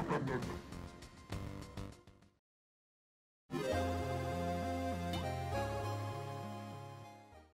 Efendim.